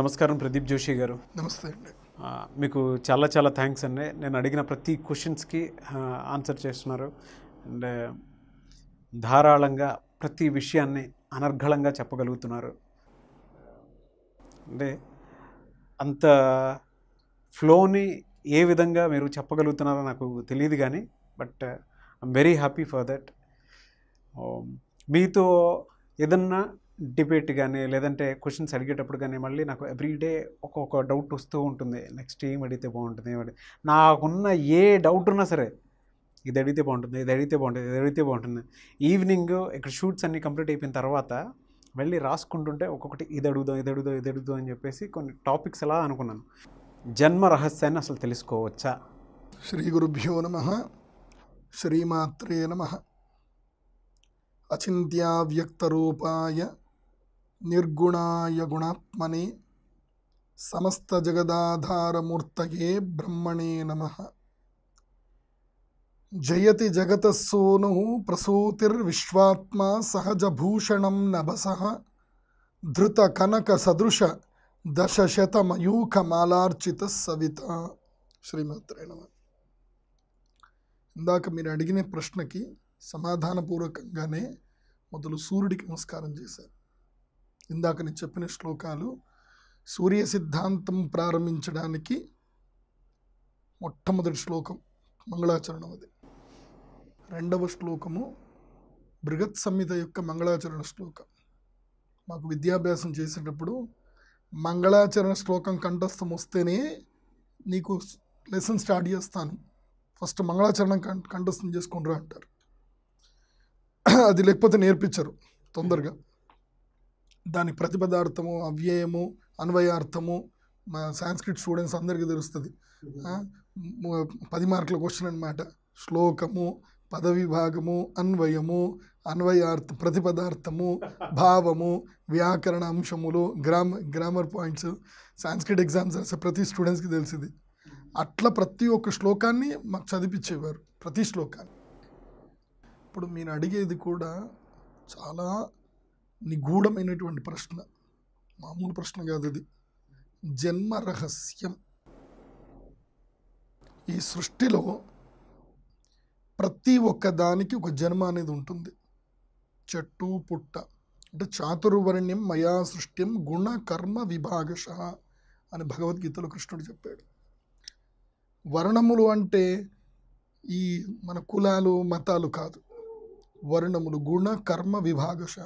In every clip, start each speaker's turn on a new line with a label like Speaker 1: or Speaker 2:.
Speaker 1: నమస్కారం ప్రదీప్ జోషి గారు.
Speaker 2: నమస్తే అండి.
Speaker 1: మీకు చాలా చాలా థ్యాంక్స్ అండి. నేను అడిగిన ప్రతి క్వశ్చన్స్కి ఆన్సర్ చేస్తున్నారు. అండ్ ధారాళంగా ప్రతి విషయాన్ని అనర్గళంగా చెప్పగలుగుతున్నారు. అంటే అంత ఫ్లోని ఏ విధంగా మీరు చెప్పగలుగుతున్నారో నాకు తెలియదు కానీ but I'm very happy for that. మీతో ఏదన్నా డిబేట్ కానీ లేదంటే క్వశ్చన్స్ అడిగేటప్పుడు కానీ మళ్ళీ నాకు ఎవ్రీడే ఒక్కొక్క డౌట్ వస్తూ ఉంటుంది. నెక్స్ట్ ఏం అడిగితే బాగుంటుంది ఏం నాకున్న ఏ డౌట్ ఉన్నా సరే ఇది అడిగితే బాగుంటుంది ఇది అడిగితే బాగుంటుంది ఇది అడిగితే బాగుంటుంది. ఈవినింగ్ ఇక్కడ షూట్స్ అన్నీ కంప్లీట్ అయిపోయిన తర్వాత వెళ్ళి రాసుకుంటుంటే ఒక్కొక్కటి ఇది అడుగుదాం ఇది అడుగుదాం ఇది అడుగుదాం అని చెప్పేసి కొన్ని టాపిక్స్ ఎలా అనుకున్నాను. జన్మ రహస్యాన్ని అసలు తెలుసుకోవచ్చా?
Speaker 2: శ్రీ గురుభ్యో నమ. శ్రీమాత్రే నమ. అచింత్యావ్యక్తరూపాయ నిర్గుణాయ గుణాత్మనే సమస్త జగదాధారమూర్తయే బ్రహ్మణే నమ. జయతి జగతస్సోను ప్రసూతిర్విశ్వాత్మా సహజభూషణం నభస. ధృతకనక సదృశ దశశతమయూఖమాలార్చిత సవిత. శ్రీమాత్రే నమ. ఇందాక మీరు అడిగిన ప్రశ్నకి సమాధానపూర్వకంగానే మొదలు సూర్యుడికి నమస్కారం చేశారు. ఇందాక నేను చెప్పిన శ్లోకాలు సూర్య సిద్ధాంతం ప్రారంభించడానికి మొట్టమొదటి శ్లోకం మంగళాచరణం అది. రెండవ శ్లోకము బృహత్ సంహిత యొక్క మంగళాచరణ శ్లోకం. మాకు విద్యాభ్యాసం చేసేటప్పుడు మంగళాచరణ శ్లోకం కంఠస్థం వస్తేనే నీకు లెసన్ స్టార్ట్ చేస్తాను. ఫస్ట్ మంగళాచరణం కం కంఠస్థం రా అంటారు. అది లేకపోతే నేర్పించరు తొందరగా. దాని ప్రతిపదార్థము అవ్యయము అన్వయార్థము మా సాంస్క్రిట్ స్టూడెంట్స్ అందరికీ తెలుస్తుంది. పది మార్కుల క్వశ్చన్ అనమాట శ్లోకము పదవిభాగము అన్వయము అన్వయార్థ ప్రతిపదార్థము భావము వ్యాకరణ అంశములు గ్రామ గ్రామర్ పాయింట్స్ సాంస్క్రిట్ ఎగ్జామ్స్ రాసే ప్రతి స్టూడెంట్స్కి తెలిసింది. అట్లా ప్రతి ఒక్క శ్లోకాన్ని మాకు చదివించేవారు ప్రతి శ్లోకాన్ని. ఇప్పుడు మీరు అడిగేది కూడా చాలా నిగూఢమైనటువంటి ప్రశ్న. మామూలు ప్రశ్న కాదు ఇది. జన్మ రహస్యం. ఈ సృష్టిలో ప్రతి ఒక్క దానికి ఒక జన్మ అనేది ఉంటుంది. చెట్టు పుట్ట. అంటే చాతుర్వర్ణ్యం మయా సృష్ట్యం గుణ కర్మ విభాగశ అని భగవద్గీతలో కృష్ణుడు చెప్పాడు. వర్ణములు అంటే ఈ మన కులాలు మతాలు కాదు. వర్ణములు గుణ కర్మ విభాగశ.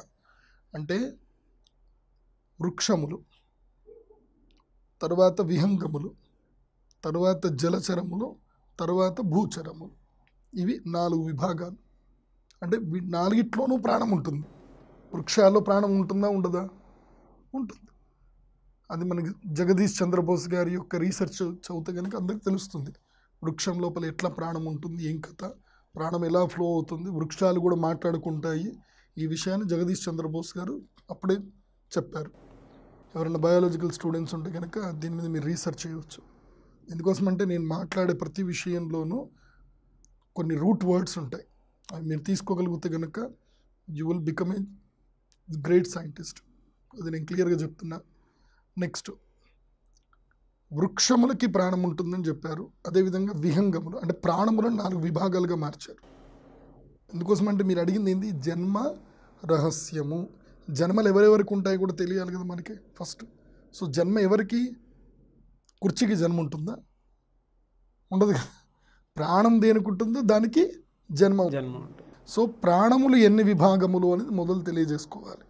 Speaker 2: అంటే వృక్షములు తరువాత విహంగములు తరువాత జలచరములు తరువాత భూచరములు. ఇవి నాలుగు విభాగాలు. అంటే నాలుగిట్లోనూ ప్రాణం ఉంటుంది. వృక్షాల్లో ప్రాణం ఉంటుందా ఉండదా? ఉంటుంది. అది మనకి జగదీష్ చంద్రబోస్ గారి యొక్క రీసెర్చ్ చదివితే కనుక అందరికి తెలుస్తుంది. వృక్షం లోపల ఎట్లా ప్రాణం ఉంటుంది ఏం కథ? ప్రాణం ఎలా ఫ్లో అవుతుంది? వృక్షాలు కూడా మాట్లాడుకుంటాయి. ఈ విషయాన్ని జగదీష్ చంద్రబోస్ గారు అప్పుడే చెప్పారు. ఎవరైనా బయాలజికల్ స్టూడెంట్స్ ఉంటే కనుక దీని మీద మీరు రీసెర్చ్ చేయవచ్చు. ఎందుకోసం అంటే నేను మాట్లాడే ప్రతి విషయంలోనూ కొన్ని రూట్ వర్డ్స్ ఉంటాయి. అవి మీరు తీసుకోగలిగితే కనుక you will become a great scientist అది నేను క్లియర్గా చెప్తున్నా. నెక్స్ట్ వృక్షములకి ప్రాణం ఉంటుందని చెప్పారు. అదేవిధంగా విహంగములు అంటే ప్రాణములను నాలుగు విభాగాలుగా మార్చారు. ఎందుకోసం అంటే మీరు అడిగింది ఏంది? జన్మ రహస్యము. జన్మలు ఎవరెవరికి ఉంటాయి కూడా తెలియాలి కదా మనకి ఫస్ట్. సో జన్మ ఎవరికి? కుర్చీకి జన్మ ఉంటుందా? ఉండదు కదా. ప్రాణం దేనికి ఉంటుందో దానికి జన్మ.
Speaker 1: జన్మ
Speaker 2: సో ప్రాణములు ఎన్ని విభాగములు అనేది మొదలు తెలియజేసుకోవాలి.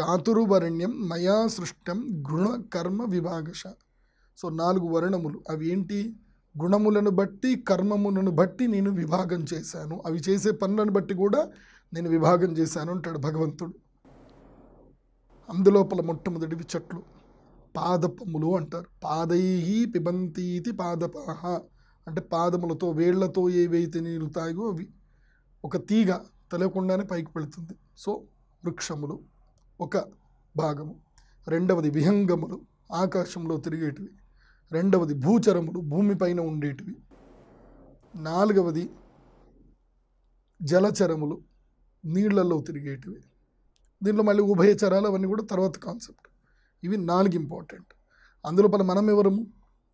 Speaker 2: చాతుర్వర్ణ్యం మయా సృష్టం గుణ కర్మ విభాగశ. సో నాలుగు వర్ణములు. అవి ఏంటి? గుణములను బట్టి కర్మములను బట్టి నేను విభాగం చేశాను. అవి చేసే పనులను బట్టి కూడా నేను విభాగం చేశాను అంటాడు భగవంతుడు. అందులోపల మొట్టమొదటివి చెట్లు. పాదపములు అంటారు. పాదై పిబంతీతి పాదపాహ. అంటే పాదములతో వేళ్ళతో ఏవైతే నీళ్ళు తాగో అవి. ఒక తీగ తెలియకుండానే పైకి పెడుతుంది సో వృక్షములు ఒక భాగము. రెండవది విహంగములు. ఆకాశంలో తిరిగేటివి. రెండవది భూచరములు భూమిపైన ఉండేటివి. నాలుగవది జలచరములు నీళ్ళలో తిరిగేటివి. దీంట్లో మళ్ళీ ఉభయచరాలు అవన్నీ కూడా తర్వాత కాన్సెప్ట్. ఇవి నాలుగు ఇంపార్టెంట్. అందులో పల మనం ఎవరము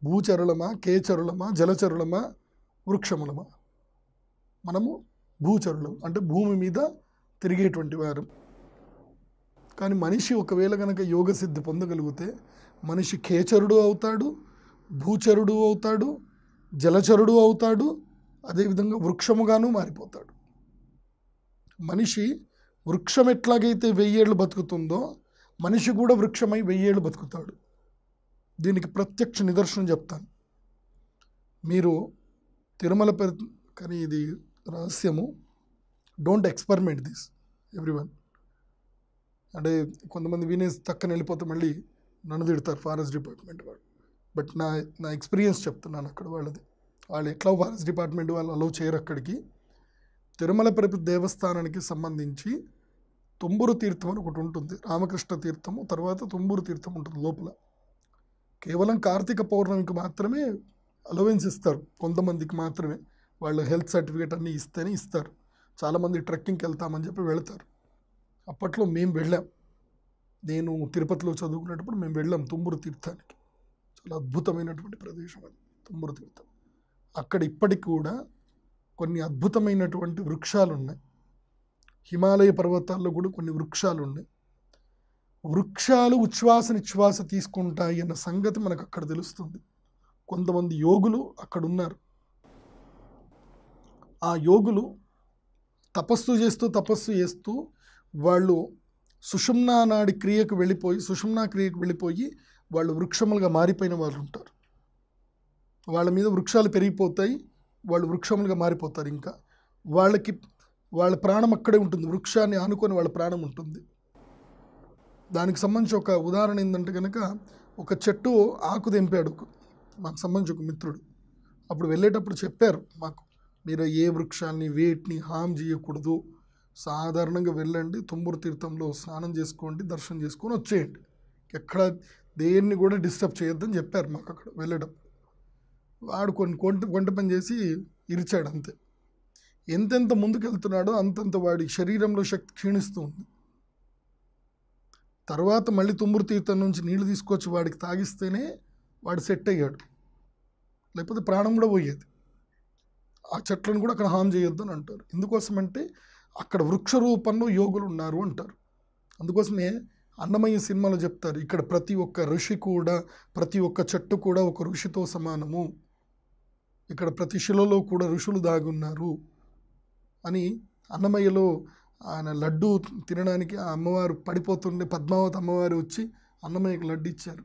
Speaker 2: భూచరులమా కేచరులమా జలచరులమా వృక్షములమా? మనము భూచరులం అంటే భూమి మీద తిరిగేటువంటి వారు. కానీ మనిషి ఒకవేళ కనుక యోగ సిద్ధి పొందగలిగితే మనిషి కేచరుడు అవుతాడు భూచరుడు అవుతాడు జలచరుడు అవుతాడు అదేవిధంగా వృక్షముగాను మారిపోతాడు. మనిషి వృక్షం ఎట్లాగైతే వెయ్యేళ్ళు బతుకుతుందో మనిషి కూడా వృక్షమై వెయ్యేళ్ళు బతుకుతాడు. దీనికి ప్రత్యక్ష నిదర్శనం చెప్తాను. మీరు తిరుమల పె కానీ ఇది రహస్యము. డోంట్ ఎక్స్పెరిమెంట్ దిస్ ఎవ్రీవన్ అంటే కొంతమంది వినేసి తక్కన వెళ్ళిపోతే మళ్ళీ నన్ను తిడతారు ఫారెస్ట్ డిపార్ట్మెంట్ వాళ్ళు. బట్ నా నా ఎక్స్పీరియన్స్ చెప్తున్నాను అక్కడ వాళ్ళది. వాళ్ళు ఎట్లా ఫారెస్ట్ డిపార్ట్మెంట్ వాళ్ళు అలో చేయరు అక్కడికి. తిరుమల ప్రతి దేవస్థానానికి సంబంధించి తుమ్మూరు తీర్థం అని ఒకటి ఉంటుంది. రామకృష్ణ తీర్థము తర్వాత తుమ్మూరు తీర్థం ఉంటుంది లోపల. కేవలం కార్తీక పౌర్ణమికి మాత్రమే అలవెన్స్ ఇస్తారు. కొంతమందికి మాత్రమే. వాళ్ళు హెల్త్ సర్టిఫికేట్ అన్నీ ఇస్తేనే ఇస్తారు. చాలామంది ట్రెక్కింగ్కి వెళ్తామని చెప్పి వెళతారు. అప్పట్లో మేము వెళ్ళాం. నేను తిరుపతిలో చదువుకునేటప్పుడు మేము వెళ్ళాం తుమ్మూరు తీర్థానికి. చాలా అద్భుతమైనటువంటి ప్రదేశం అది. తుమ్మూరు తీర్థం అక్కడ ఇప్పటికి కూడా కొన్ని అద్భుతమైనటువంటి వృక్షాలు ఉన్నాయి హిమాలయ పర్వతాల్లో కూడా కొన్ని వృక్షాలు ఉన్నాయి వృక్షాలు ఉచ్ఛ్వాస నిశ్వాస తీసుకుంటాయి అన్న సంగతి మనకు అక్కడ తెలుస్తుంది. కొంతమంది యోగులు అక్కడ ఉన్నారు ఆ యోగులు తపస్సు చేస్తూ తపస్సు చేస్తూ వాళ్ళు సుషుమ్నా నాడి క్రియకు వెళ్ళిపోయి సుషుమ్నా క్రియకు వెళ్ళిపోయి వాళ్ళు వృక్షములుగా మారిపోయిన వాళ్ళు ఉంటారు. వాళ్ళ మీద వృక్షాలు పెరిగిపోతాయి వాళ్ళు వృక్షములుగా మారిపోతారు ఇంకా. వాళ్ళకి వాళ్ళ ప్రాణం అక్కడే ఉంటుంది వృక్షాన్ని ఆనుకొని వాళ్ళ ప్రాణం ఉంటుంది. దానికి సంబంధించి ఒక ఉదాహరణ ఏంటంటే కనుక ఒక చెట్టు ఆకు తెంపాడు మాకు సంబంధించి ఒక మిత్రుడు. అప్పుడు వెళ్ళేటప్పుడు చెప్పారు మాకు మీరు ఏ వృక్షాన్ని వేటిని హామ్ చేయకూడదు సాధారణంగా వెళ్ళండి తుమ్మూరు తీర్థంలో స్నానం చేసుకోండి దర్శనం చేసుకొని వచ్చేయండి. ఎక్కడ దేన్ని కూడా డిస్టర్బ్ చేయొద్దని చెప్పారు మాకు అక్కడ వెళ్ళేటప్పుడు వాడు కొన్ని కొంట కొంట పని చేసి ఇరిచాడు అంతే. ఎంతెంత ముందుకు వెళ్తున్నాడో అంతంత వాడి శరీరంలో శక్తి క్షీణిస్తూ ఉంది. తర్వాత మళ్ళీ తుమ్మురు తీర్థం నుంచి నీళ్ళు తీసుకొచ్చి వాడికి తాగిస్తేనే వాడు సెట్ అయ్యాడు. లేకపోతే ప్రాణం కూడా పోయేది. ఆ చెట్లను కూడా అక్కడ హామ్ చేయొద్దు అని అంటారు. ఎందుకోసమంటే అక్కడ వృక్ష రూపంలో యోగులు ఉన్నారు అంటారు. అందుకోసమే అన్నమయ్య సినిమాలో చెప్తారు ఇక్కడ ప్రతి ఒక్క ఋషి కూడా ప్రతి ఒక్క చెట్టు కూడా ఒక ఋషితో సమానము. ఇక్కడ ప్రతి శిలలో కూడా ఋషులు దాగున్నారు. అని అన్నమయ్యలో ఆయన లడ్డు తినడానికి ఆ అమ్మవారు పడిపోతుండే పద్మావతి అమ్మవారు వచ్చి అన్నమయ్యకు లడ్డు ఇచ్చారు.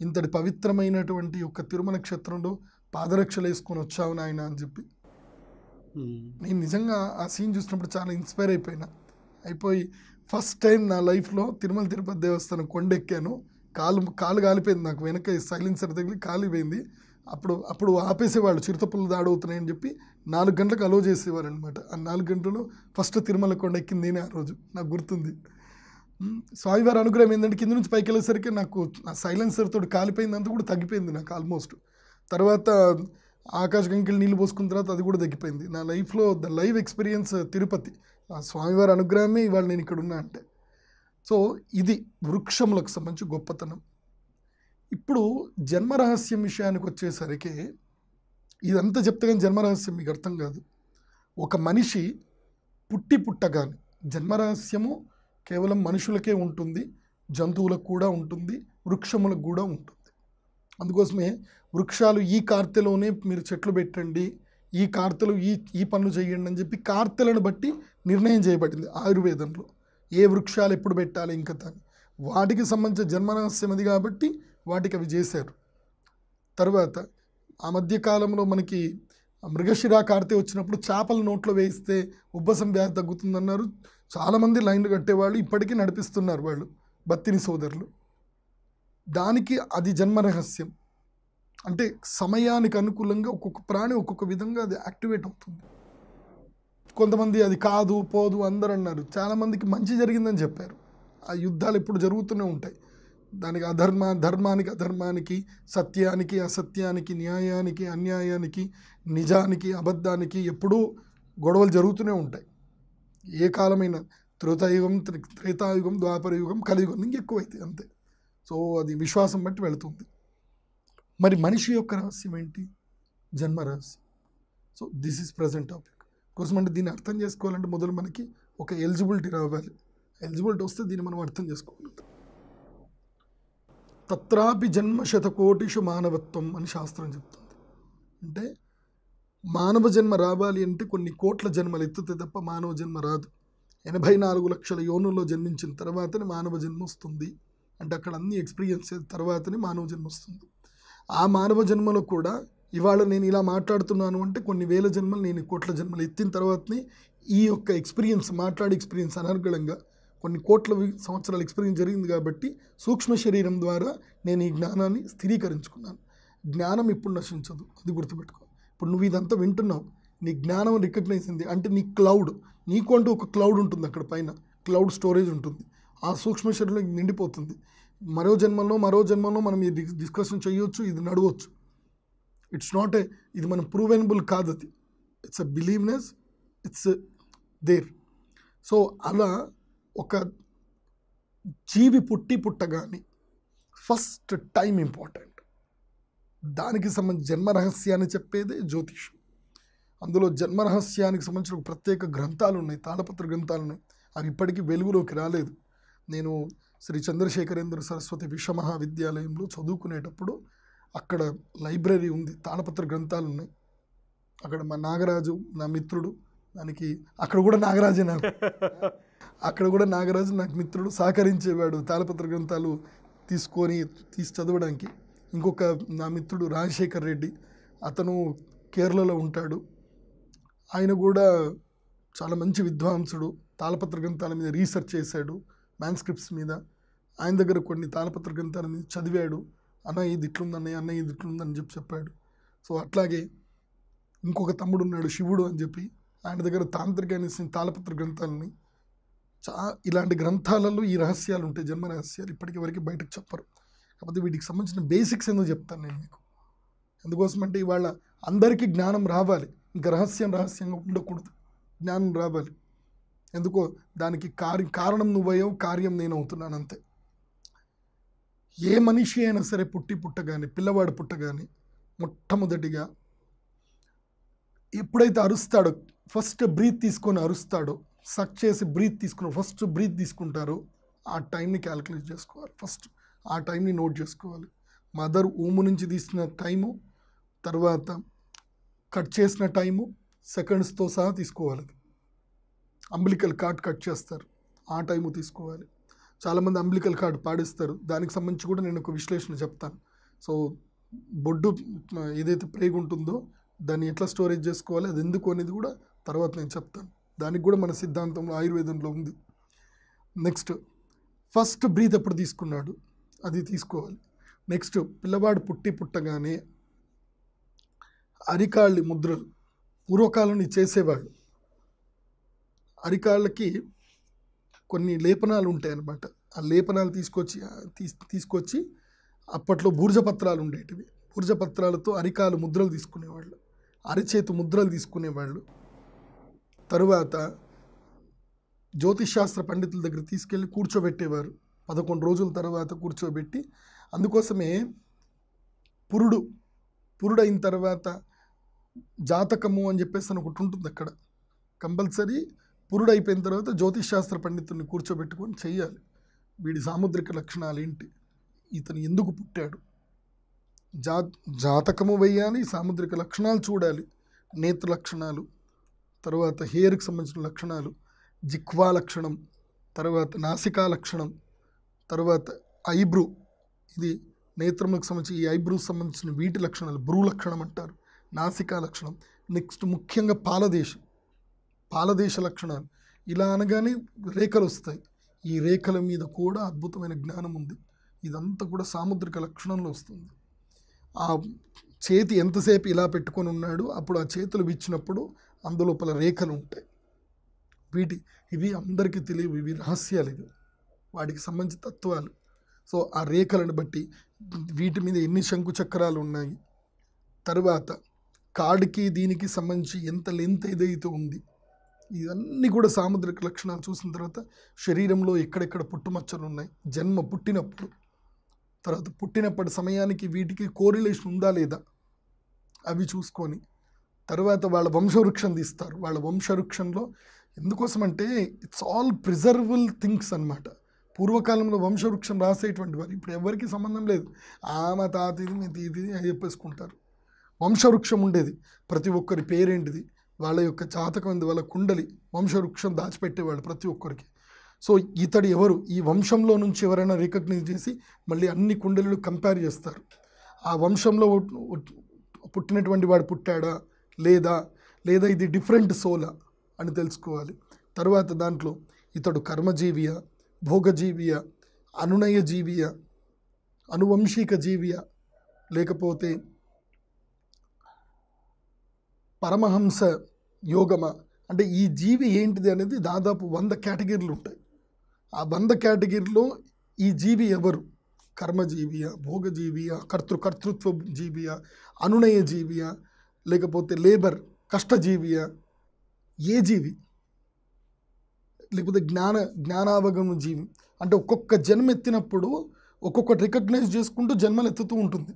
Speaker 2: ఇంతటి పవిత్రమైనటువంటి ఒక తిరుమల క్షేత్రంలో పాదరక్షలు వేసుకొని వచ్చావు నాయన అని చెప్పి. నేను నిజంగా ఆ సీన్ చూసినప్పుడు చాలా ఇన్స్పైర్ అయిపోయినా. అయిపోయి ఫస్ట్ టైం నా లైఫ్లో తిరుమల తిరుపతి దేవస్థానం కొండెక్కాను. కాలు కాలు కాలిపోయింది నాకు వెనక సైలెన్సర్ తగిలి కాలిపోయింది. అప్పుడు అప్పుడు ఆపేసేవాళ్ళు చిరుతపులు దాడవుతున్నాయని చెప్పి నాలుగు గంటలకు అలో చేసేవారు అనమాట ఆ నాలుగు గంటలు ఫస్ట్ తిరుమల కొండ ఎక్కింది నేనే ఆ రోజు నాకు గుర్తుంది. స్వామివారి అనుగ్రహం ఏంటంటే కింద నుంచి పైకి వెళ్ళేసరికి నాకు ఆ సైలెన్సర్ తోటి కాలిపోయిందంతా కూడా తగ్గిపోయింది నాకు ఆల్మోస్ట్ తర్వాత ఆకాశ గంకిలు నీళ్ళు పోసుకున్న తర్వాత అది కూడా తగ్గిపోయింది. నా లైఫ్లో ద లైవ్ ఎక్స్పీరియన్స్ తిరుపతి. ఆ స్వామివారి అనుగ్రహమే ఇవాళ నేను ఇక్కడ ఉన్నా అంటే. సో ఇది వృక్షములకు సంబంధించి గొప్పతనం. ఇప్పుడు జన్మరహస్యం విషయానికి వచ్చేసరికి ఇదంతా చెప్తే కానీ జన్మరహస్యం మీకు అర్థం కాదు. ఒక మనిషి పుట్టి పుట్టగానే జన్మరహస్యము కేవలం మనుషులకే ఉంటుంది జంతువులకు కూడా ఉంటుంది వృక్షములకు కూడా ఉంటుంది. అందుకోసమే వృక్షాలు ఈ కార్తెలోనే మీరు చెట్లు పెట్టండి ఈ కార్తెలు ఈ ఈ పనులు చేయండి అని చెప్పి కార్తెలను బట్టి నిర్ణయం చేయబడింది ఆయుర్వేదంలో. ఏ వృక్షాలు ఎప్పుడు పెట్టాలి ఇంకా దాన్ని? వాటికి సంబంధించిన జన్మరహస్యం అది కాబట్టి వాటికి అవి చేశారు. తర్వాత ఆ మధ్యకాలంలో మనకి మృగశిరా కార్తె వచ్చినప్పుడు చేపల నోట్లో వేయిస్తే ఉబ్బసం వ్యాధి తగ్గుతుందన్నారు. చాలామంది లైన్లు కట్టేవాళ్ళు ఇప్పటికీ నడిపిస్తున్నారు వాళ్ళు బత్తిని సోదరులు. దానికి అది జన్మరహస్యం. అంటే సమయానికి అనుకూలంగా ఒక్కొక్క ప్రాణి ఒక్కొక్క విధంగా అది యాక్టివేట్ అవుతుంది. కొంతమంది అది కాదు పోదు అందరు అన్నారు. చాలామందికి మంచి జరిగిందని చెప్పారు. ఆ యుద్ధాలు ఎప్పుడు జరుగుతూనే ఉంటాయి. దానికి అధర్మ ధర్మానికి అధర్మానికి సత్యానికి అసత్యానికి న్యాయానికి అన్యాయానికి నిజానికి అబద్ధానికి ఎప్పుడూ గొడవలు జరుగుతూనే ఉంటాయి. ఏ కాలమైన త్రేతాయుగం త్రే- త్రేతాయుగం ద్వాపరయుగం కలియుగం ఇంకెక్కువైతాయి అంతే. సో అది విశ్వాసం బట్టి వెళుతుంది. మరి మనిషి యొక్క రహస్యం ఏంటి? జన్మ రహస్యం. So this is present topic కోసం అంటే దీన్ని అర్థం చేసుకోవాలంటే మొదలు మనకి ఒక ఎలిజిబిలిటీ రావాలి. ఎలిజిబిలిటీ వస్తే దీన్ని మనం అర్థం చేసుకోగలుగుతాం తత్రాపి జన్మ శతకోటిషు మానవత్వం అని శాస్త్రం చెప్తుంది. అంటే మానవ జన్మ రావాలి అంటే కొన్ని కోట్ల జన్మలు ఎత్తుతే తప్ప మానవ జన్మ రాదు. ఎనభై నాలుగు లక్షల యోనుల్లో జన్మించిన తర్వాతనే మానవ జన్మ వస్తుంది. అంటే అక్కడ అన్ని ఎక్స్పీరియన్స్ తర్వాతనే మానవ జన్మ వస్తుంది. ఆ మానవ జన్మలో కూడా ఇవాళ నేను ఇలా మాట్లాడుతున్నాను అంటే కొన్ని వేల జన్మలు నేను కోట్ల జన్మలు ఎత్తిన తర్వాతనే ఈ యొక్క ఎక్స్పీరియన్స్ మాట్లాడే ఎక్స్పీరియన్స్ అనర్గళంగా కొన్ని కోట్ల వి- సంవత్సరాల ఎక్స్పీరియన్స్ జరిగింది కాబట్టి సూక్ష్మ శరీరం ద్వారా నేను ఈ జ్ఞానాన్ని స్థిరీకరించుకున్నాను. జ్ఞానం ఇప్పుడు నశించదు అది గుర్తుపెట్టుకో. ఇప్పుడు నువ్వు ఇదంతా వింటున్నావు నీ జ్ఞానం రికగ్నైజ్ అయింది అంటే నీ క్లౌడ్ నీకు అంటూ ఒక క్లౌడ్ ఉంటుంది అక్కడ పైన క్లౌడ్ స్టోరేజ్ ఉంటుంది. ఆ సూక్ష్మ శరీరంలో నిండిపోతుంది. మరో జన్మలో మరో జన్మలో మనం ఈ డిస్- డిస్కషన్ చేయొచ్చు ఇది నడవచ్చు. ఇట్స్ నాట్ ఏ ఇది మనం ప్రూవెనబుల్ కాదు అది. It's a believeness it's there so అలా ఒక జీవి పుట్టి పుట్టగాని ఫస్ట్ టైం ఇంపార్టెంట్ దానికి సంబంధించి జన్మ రహస్యాన్ని చెప్పేదే జ్యోతిషం అందులో జన్మ రహస్యానికి సంబంధించిన ఒక ప్రత్యేక గ్రంథాలు ఉన్నాయి తాళపత్ర గ్రంథాలు ఉన్నాయి. అవి ఇప్పటికీ వెలుగులోకి రాలేదు. నేను శ్రీ చంద్రశేఖరేంద్ర సరస్వతి విశ్వమహావిద్యాలయంలో చదువుకునేటప్పుడు అక్కడ లైబ్రరీ ఉంది తాళపత్ర గ్రంథాలు ఉన్నాయి. అక్కడ మా నాగరాజు నా మిత్రుడు దానికి అక్కడ కూడా నాగరాజే నాకు. అక్కడ కూడా నాగరాజు నాకు మిత్రుడు సహకరించేవాడు తాళపత్ర గ్రంథాలు తీసుకొని తీసి చదవడానికి. ఇంకొక నా మిత్రుడు రాజశేఖర్ రెడ్డి అతను కేరళలో ఉంటాడు. ఆయన కూడా చాలా మంచి విద్వాంసుడు తాళపత్ర గ్రంథాల మీద రీసెర్చ్ చేశాడు మ్యాన్స్క్రిప్ట్స్ మీద. ఆయన దగ్గర కొన్ని తాళపత్ర గ్రంథాలని చదివాడు. అన్న ఇది ఇట్లుందన్నయ్య అన్న ఇది ఇట్లుందని చెప్పి చెప్పాడు. సో అట్లాగే ఇంకొక తమ్ముడు ఉన్నాడు శివుడు అని చెప్పి ఆయన దగ్గర తాంత్రిక అనేసిన తాళపత్ర గ్రంథాలని చా ఇలాంటి గ్రంథాలలో ఈ రహస్యాలు ఉంటాయి జన్మ రహస్యాలు ఇప్పటికి వరకు బయటకు చెప్పరు. కాకపోతే వీటికి సంబంధించిన బేసిక్స్ ఏందో చెప్తాను నేను మీకు. ఎందుకోసం అంటే ఇవాళ అందరికీ జ్ఞానం రావాలి. ఇంకా రహస్యం రహస్యంగా ఉండకూడదు. జ్ఞానం రావాలి. ఎందుకో దానికి కార్య కారణం నువ్వయ్యావు కార్యం నేను అవుతున్నాను అంతే. ఏ మనిషి అయినా సరే పుట్టి పుట్టగానే పిల్లవాడు పుట్టగానే మొట్టమొదటిగా ఎప్పుడైతే అరుస్తాడో ఫస్ట్ బ్రీత్ తీసుకొని అరుస్తాడో సక్ చేసి బ్రీత్ తీసుకుని ఫస్ట్ బ్రీత్ తీసుకుంటారో ఆ టైంని క్యాలిక్యులేట్ చేసుకోవాలి. ఫస్ట్ ఆ టైంని నోట్ చేసుకోవాలి. మదర్ ఊము నుంచి తీసిన టైము తర్వాత కట్ చేసిన టైము సెకండ్స్తో సహా తీసుకోవాలి అంబలికల్ కార్డ్ కట్ చేస్తారు. ఆ టైము తీసుకోవాలి. చాలామంది అంబ్లికల్ కార్డు పాడిస్తారు. దానికి సంబంధించి కూడా నేను ఒక విశ్లేషణ చెప్తాను. సో బొడ్డు ఏదైతే ప్రేగు ఉంటుందో దాన్ని ఎట్లా స్టోరేజ్ చేసుకోవాలి అది ఎందుకు అనేది కూడా తర్వాత నేను చెప్తాను. దానికి కూడా మన సిద్ధాంతంలో ఆయుర్వేదంలో ఉంది. నెక్స్ట్ ఫస్ట్ బ్రీత్ ఎప్పుడు తీసుకున్నాడు? అది తీసుకోవాలి. నెక్స్ట్ పిల్లవాడు పుట్టి పుట్టగానే అరికాళ్ళి ముద్రలు పూర్వకాలం చేసేవాళ్ళు అరికాళ్ళకి కొన్ని లేపనాలు ఉంటాయి అన్నమాట ఆ లేపనాలు తీసుకొచ్చి తీసుకొచ్చి అప్పట్లో బూర్జపత్రాలు ఉండేటివి. బూర్జపత్రాలతో అరికాలు ముద్రలు తీసుకునేవాళ్ళు. అరిచేతు ముద్రలు తీసుకునేవాళ్ళు. తరువాత జ్యోతిషాస్త్ర పండితుల దగ్గర తీసుకెళ్ళి కూర్చోబెట్టేవారు. పదకొండు రోజుల తర్వాత కూర్చోబెట్టి అందుకోసమే పురుడు పురుడైన తర్వాత జాతకము అని చెప్పేసి అని ఒకటి ఉంటుంది అక్కడ. కంపల్సరీ పురుడైపోయిన తర్వాత జ్యోతిష్ శాస్త్ర కూర్చోబెట్టుకొని చెయ్యాలి. వీడి సాముద్రిక లక్షణాలు ఏంటి ఇతను ఎందుకు పుట్టాడు? జా జాతకము వేయాలి సాముద్రిక లక్షణాలు చూడాలి. నేత్ర లక్షణాలు తర్వాత హెయిర్కి సంబంధించిన లక్షణాలు జిక్వా లక్షణం తర్వాత నాసికా లక్షణం తర్వాత ఐబ్రూ ఇది నేత్రములకు సంబంధించి ఈ ఐబ్రూకి సంబంధించిన వీటి లక్షణాలు బ్రూ లక్షణం అంటారు నాసికా లక్షణం. నెక్స్ట్ ముఖ్యంగా పాలదేశం. పాలదేశ లక్షణాలు. ఇలా అనగానే రేఖలు వస్తాయి. ఈ రేఖల మీద కూడా అద్భుతమైన జ్ఞానం ఉంది. ఇదంతా కూడా సాముద్రిక లక్షణంలో వస్తుంది. ఆ చేతి ఎంతసేపు ఇలా పెట్టుకొని ఉన్నాడు అప్పుడు ఆ చేతులు విచ్చినప్పుడు అందులోపల రేఖలు ఉంటాయి. వీటి ఇవి అందరికీ తెలియవు. ఇవి రహస్యాలు ఇవి. వాటికి సంబంధించిన తత్వాలు. సో ఆ రేఖలను బట్టి వీటి మీద ఎన్ని శంకు చక్రాలు ఉన్నాయి. తరువాత కాడికి దీనికి సంబంధించి ఎంత లెంత్ ఏదైతే ఉంది ఇవన్నీ కూడా సాముద్రిక లక్షణాలు చూసిన తర్వాత శరీరంలో ఎక్కడెక్కడ పుట్టుమచ్చలు ఉన్నాయి? జన్మ పుట్టినప్పుడు. తర్వాత పుట్టినప్పటి సమయానికి వీటికి కోరిలేషన్ ఉందా లేదా? అవి చూసుకొని. తర్వాత వాళ్ళ వంశవృక్షం తీస్తారు. వాళ్ళ వంశవృక్షంలో ఎందుకోసం అంటే ఇట్స్ ఆల్ ప్రిజర్వల్ థింగ్స్ అన్నమాట. పూర్వకాలంలో వంశవృక్షం రాసేటువంటి వారు. ఇప్పుడు ఎవరికి సంబంధం లేదు. ఆమె మా మీ తీది అని చెప్పేసుకుంటారు. వంశవృక్షం ఉండేది. ప్రతి ఒక్కరి పేరేంటిది? వాళ్ళ యొక్క జాతకం వాళ్ళ కుండలి వంశవృక్షం దాచిపెట్టేవాళ్ళు ప్రతి ఒక్కరికి. సో ఇతడు ఎవరు? ఈ వంశంలో నుంచి ఎవరైనా రికగ్నైజ్ చేసి మళ్ళీ అన్ని కుండలీలు కంపేర్ చేస్తారు. ఆ వంశంలో పుట్టినటువంటి వాడు పుట్టాడా? లేదా? లేదా ఇది డిఫరెంట్ సోలా అని తెలుసుకోవాలి. తర్వాత దాంట్లో ఇతడు కర్మజీవియ భోగజీవియ అనునయ జీవియ అనువంశిక జీవియ లేకపోతే పరమహంస యోగమా? అంటే ఈ జీవి ఏంటిది అనేది దాదాపు వంద కేటగిరీలు ఉంటాయి. ఆ వంద కేటగిరీలో ఈ జీవి ఎవరు? కర్మజీవియా భోగజీవియా కర్తృకర్తృత్వ జీవియా అనునయ జీవియా లేకపోతే లేబర్ కష్టజీవియా? ఏ జీవి? లేకపోతే జ్ఞాన జ్ఞానావగమ జీవి. అంటే ఒక్కొక్క జన్మ ఎత్తినప్పుడు ఒక్కొక్కటి రికగ్నైజ్ చేసుకుంటూ జన్మలు ఎత్తుతూ ఉంటుంది.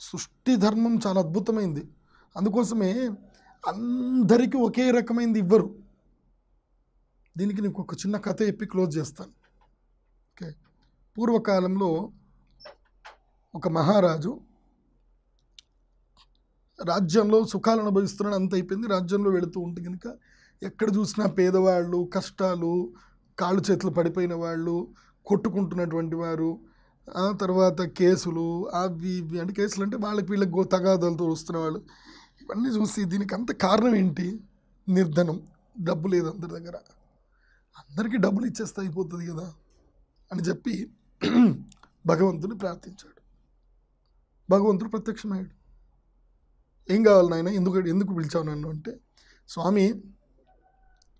Speaker 2: సృష్టి ధర్మం చాలా అద్భుతమైంది. అందుకోసమే అందరికీ ఒకే రకమైనది ఇవ్వరు. దీనికి నీకు ఒక చిన్న కథ చెప్పి క్లోజ్ చేస్తాను. ఓకే. పూర్వకాలంలో ఒక మహారాజు రాజ్యంలో సుఖాలు అనుభవిస్తున్నాడు అంత అయిపోయింది. రాజ్యంలో వెళుతూ ఉంటే కనుక ఎక్కడ చూసినా పేదవాళ్ళు కష్టాలు కాళ్ళు చేతులు పడిపోయిన వాళ్ళు కొట్టుకుంటున్నటువంటి వారు ఆ తర్వాత కేసులు అవి ఇవి అంటే కేసులు అంటే వాళ్ళకి వీళ్ళకి తగాదాలతో వస్తున్న వాళ్ళు. ఇవన్నీ చూసి దీనికి అంత కారణం ఏంటి? నిర్ధనం. డబ్బు లేదు అందరి దగ్గర. అందరికీ డబ్బులు ఇచ్చేస్తే అయిపోతుంది కదా? అని చెప్పి భగవంతుని ప్రార్థించాడు. భగవంతుడు ప్రత్యక్షమయ్యాడు. ఏం కావాలి నాయన? ఎందుకు ఎందుకు పిలిచావు నన్ను అంటే స్వామి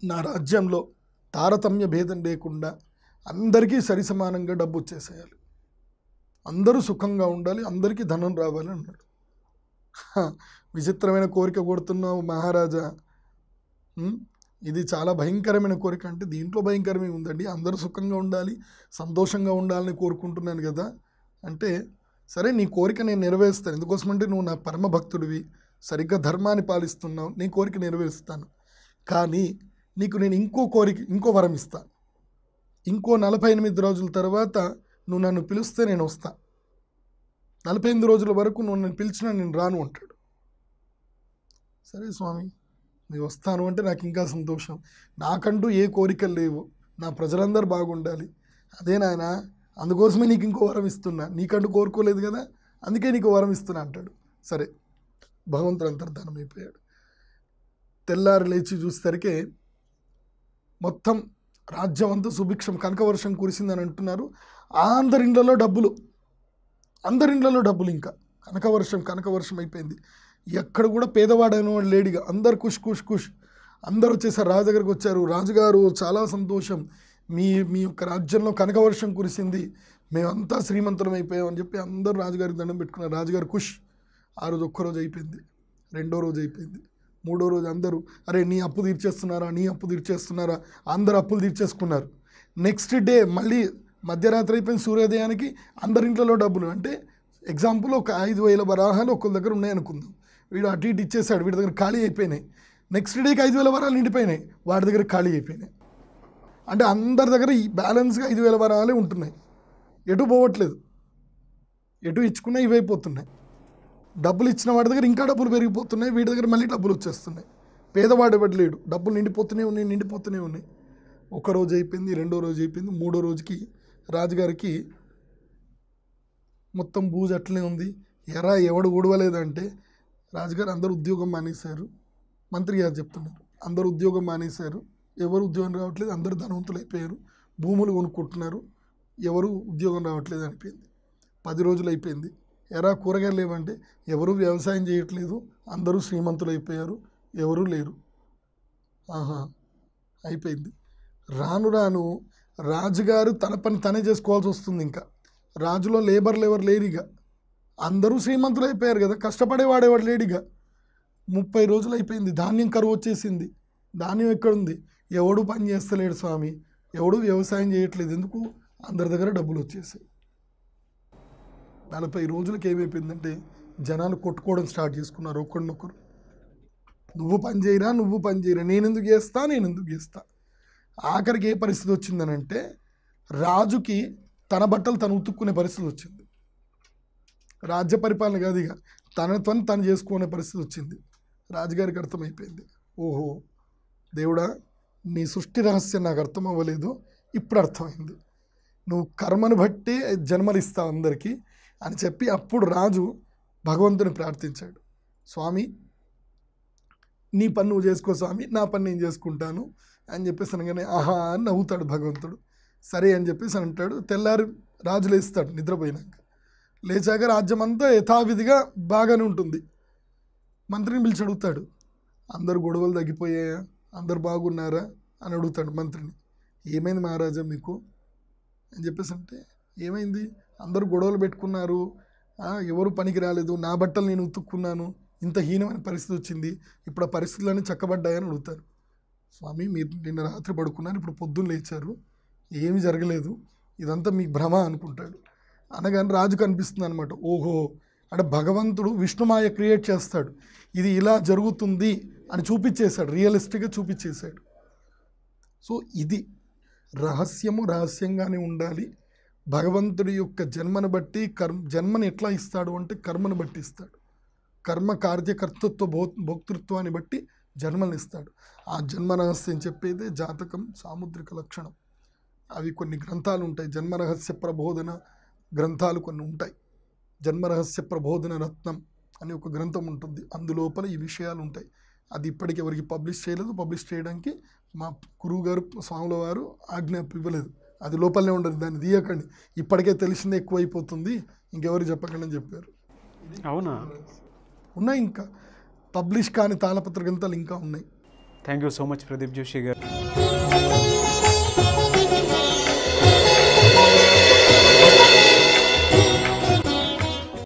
Speaker 2: నా రాజ్యంలో తారతమ్య భేదం లేకుండా అందరికీ సరి సమానంగా డబ్బు వచ్చేసేయాలి. అందరూ సుఖంగా ఉండాలి అందరికీ ధనం రావాలి అన్నాడు. విచిత్రమైన కోరిక కొడుతున్నావు మహారాజా. ఇది చాలా భయంకరమైన కోరిక. అంటే దీంట్లో భయంకరమే ఉందండి. అందరూ సుఖంగా ఉండాలి సంతోషంగా ఉండాలని కోరుకుంటున్నాను కదా. అంటే సరే నీ కోరిక నేను నెరవేరుస్తాను. ఎందుకోసమంటే నువ్వు నా పరమ భక్తుడివి. సరిగ్గా ధర్మాన్ని పాలిస్తున్నావు. నీ కోరిక నెరవేరుస్తాను. కానీ నీకు నేను ఇంకో కోరిక ఇంకో వరం ఇస్తాను ఇంకో నలభై ఎనిమిది రోజుల తర్వాత నువ్వు నన్ను పిలిస్తే నేను వస్తాను నలభై ఎనిమిది రోజుల వరకు నువ్వు నన్ను పిలిచినా నేను రాను అంటాడు. సరే స్వామి నేను వస్తాను అంటే నాకు ఇంకా సంతోషం. నాకంటూ ఏ కోరికలు లేవు. నా ప్రజలందరూ బాగుండాలి. అదే నాయన అందుకోసమే నీకు ఇంకో వరం ఇస్తున్నా. నీకంటూ కోరుకోలేదు కదా అందుకే నీకు వరం ఇస్తున్నా అంటాడు. సరే భగవంతుడు అంతర్ధానం అయిపోయాడు. తెల్లారి లేచి చూసేసరికి మొత్తం రాజ్యం అంతా సుభిక్షం కనకవర్షం కురిసిందని అంటున్నారు. అందరి ఇండ్లలో డబ్బులు. అందరి ఇండ్లలో డబ్బులు ఇంకా. కనకవర్షం కనకవర్షం అయిపోయింది. ఎక్కడ కూడా పేదవాడైన వాడు లేడిగా. అందరు కుష్ కుష్ కుష్. అందరు వచ్చేసారు రాజు దగ్గరకు వచ్చారు. రాజుగారు చాలా సంతోషం. మీ మీ యొక్క రాజ్యంలో కనకవర్షం కురిసింది. మేమంతా శ్రీమంతులం అయిపోయాం అని చెప్పి అందరూ రాజుగారికి దండం పెట్టుకున్నారు. రాజుగారు కుష్. ఆ రోజు ఒక్క రోజు అయిపోయింది. రెండో రోజు అయిపోయింది. మూడో రోజు అందరూ అరే నీ అప్పు తీర్చేస్తున్నారా? నీ అప్పు తీర్చేస్తున్నారా? అందరు అప్పులు తీర్చేసుకున్నారు. నెక్స్ట్ డే మళ్ళీ మధ్యరాత్రి అయిపోయిన సూర్యోదయానికి అందరి ఇంట్లో డబ్బులు. అంటే ఎగ్జాంపుల్ ఒక ఐదు వేల వరాహాలు ఒక్కరి దగ్గర ఉన్నాయనుకుందాం వీడు అటు ఇటు ఇచ్చేసాడు వీడి దగ్గర ఖాళీ అయిపోయినాయి. నెక్స్ట్ డేకి ఐదు వేల వరాలు నిండిపోయినాయి వాడి దగ్గర ఖాళీ అయిపోయినాయి. అంటే అందరి దగ్గర ఈ బ్యాలెన్స్గా ఐదు వేల వరాలే ఉంటున్నాయి. ఎటు పోవట్లేదు. ఎటు ఇచ్చుకున్నా ఇవి అయిపోతున్నాయి. డబ్బులు ఇచ్చిన వాడి దగ్గర ఇంకా డబ్బులు పెరిగిపోతున్నాయి వీడి దగ్గర మళ్ళీ డబ్బులు వచ్చేస్తున్నాయి. పేదవాడు ఇవ్వట్లేడు డబ్బులు నిండిపోతూనే ఉన్నాయి నిండిపోతూనే ఉన్నాయి. ఒక రోజు అయిపోయింది రెండో రోజు అయిపోయింది మూడో రోజుకి రాజుగారికి మొత్తం బూజు అట్లనే ఉంది. ఎరా ఎవడు ఊడవలేదంటే రాజుగారు అందరూ ఉద్యోగం మానేశారు. మంత్రి గారు చెప్తున్నారు. అందరూ ఉద్యోగం మానేశారు. ఎవరు ఉద్యోగం రావట్లేదు. అందరు ధనవంతులు అయిపోయారు భూములు కొనుక్కుంటున్నారు. ఎవరు ఉద్యోగం రావట్లేదు అనిపోయింది పది రోజులు అయిపోయింది. ఎరా కూరగాయలు లేవంటే ఎవరు వ్యవసాయం చేయట్లేదు. అందరూ శ్రీమంతులు అయిపోయారు ఎవరూ లేరు. ఆహా అయిపోయింది. రాను రాను రాజుగారు తన పని తనే చేసుకోవాల్సి వస్తుంది ఇంకా. రాజులో లేబర్లు ఎవరు లేరిగా. అందరూ శ్రీమంతులు అయిపోయారు కదా కష్టపడేవాడేవాడు లేడిగా. ముప్పై రోజులు అయిపోయింది. ధాన్యం కరువు వచ్చేసింది. ధాన్యం ఎక్కడుంది? ఎవడు పని చేస్తలేడు స్వామి. ఎవడు వ్యవసాయం చేయట్లేదు. ఎందుకు? అందరి దగ్గర డబ్బులు వచ్చేసాయి. నలభై రోజులకి ఏమైపోయిందంటే జనాలు కొట్టుకోవడం స్టార్ట్ చేసుకున్నారు ఒకరినొకరు. నువ్వు పని చేయరా? నువ్వు పని చేయరా? నేను ఎందుకు చేస్తా? నేను ఎందుకు చేస్తా? ఆఖరికి ఏ పరిస్థితి వచ్చిందనంటే రాజుకి తన బట్టలు తను ఉతుక్కునే పరిస్థితి వచ్చింది. రాజ్య పరిపాలన కాదు ఇక తన తను తను చేసుకునే పరిస్థితి వచ్చింది. రాజుగారికి అర్థమైపోయింది. ఓహో దేవుడా నీ సృష్టి రహస్యం నాకు అర్థం అవ్వలేదు ఇప్పుడు అర్థమైంది. నువ్వు కర్మను బట్టే జన్మలు ఇస్తావు అందరికీ అని చెప్పి అప్పుడు రాజు భగవంతుని ప్రార్థించాడు. స్వామి నీ పని నువ్వు చేసుకో స్వామి నా పని నేను చేసుకుంటాను. అని చెప్పేసి అనగానే ఆహా అని నవ్వుతాడు భగవంతుడు. సరే అని చెప్పేసి అని అంటాడు. తెల్లారి రాజు లేస్తాడు నిద్రపోయినాక. లేచాక రాజ్యం అంతా యథావిధిగా బాగానే ఉంటుంది. మంత్రిని పిలిచి అడుగుతాడు. అందరు గొడవలు తగ్గిపోయాయా? అందరు బాగున్నారా? అని అడుగుతాడు మంత్రిని. ఏమైంది మహారాజా మీకు? అని చెప్పేసి అంటే ఏమైంది? అందరూ గొడవలు పెట్టుకున్నారు. ఎవరు పనికి రాలేదు. నా బట్టలు నేను ఉతుక్కున్నాను. ఇంత హీనమైన పరిస్థితి వచ్చింది. ఇప్పుడు ఆ పరిస్థితులన్నీ చక్కబడ్డాయని అడుగుతారు. స్వామి మీరు నిన్న రాత్రి పడుకున్నారు ఇప్పుడు పొద్దున్న లేచారు. ఏమీ జరగలేదు. ఇదంతా మీ భ్రమ అనుకుంటాడు. అనగానే రాజు కనిపిస్తుంది అనమాట ఓహో అంటే భగవంతుడు విష్ణుమాయ క్రియేట్ చేస్తాడు. ఇది ఇలా జరుగుతుంది అని చూపించేశాడు. రియలిస్టిక్గా చూపించేశాడు. సో ఇది రహస్యము రహస్యంగానే ఉండాలి. భగవంతుడి యొక్క జన్మను బట్టి కర్మ జన్మని ఎట్లా ఇస్తాడు అంటే కర్మను బట్టి ఇస్తాడు. కర్మ కార్యకర్తృత్వ భో భోక్తృత్వాన్ని బట్టి జన్మని ఇస్తాడు ఆ జన్మ రహస్యం చెప్పేదే జాతకం సాముద్రిక లక్షణం. అవి కొన్ని గ్రంథాలు ఉంటాయి. జన్మ రహస్య ప్రబోధన గ్రంథాలు కొన్ని ఉంటాయి. జన్మ రహస్య ప్రబోధన రత్నం అని ఒక గ్రంథం ఉంటుంది. అందులోపల ఈ విషయాలు ఉంటాయి. అది ఇప్పటికి ఎవరికి పబ్లిష్ చేయలేదు. పబ్లిష్ చేయడానికి మా గురువు గారు స్వాముల వారు ఆజ్ఞాప ఇవ్వలేదు. అది లోపలనే ఉండదు. దాన్ని తీయకండి. ఇప్పటికే తెలిసిందే ఎక్కువైపోతుంది. ఇంకెవరు చెప్పకండి అని చెప్పారు.
Speaker 1: అవునా?
Speaker 2: ఉన్నాయి ఇంకా. పబ్లిష్ కాని తాళపత్రికలతో ఇంకా ఉన్నాయి.
Speaker 1: Thank you so much Pradeep Joshi గారు.